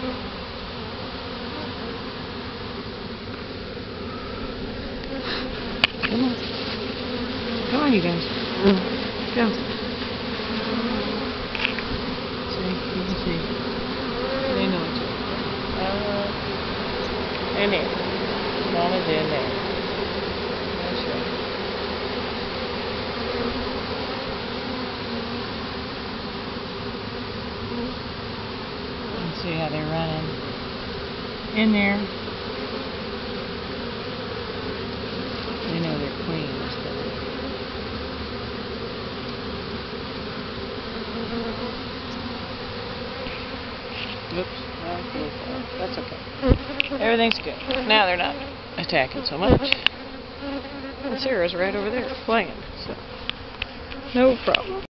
Come on. Come on, you guys. Mm. Go. See, you can see. They know each. Uh, in it. Mama's in there. See how they're running. In there. They know their queens. Well, that's okay. Everything's good. Now they're not attacking so much. And Sarah's right over there playing, so no problem.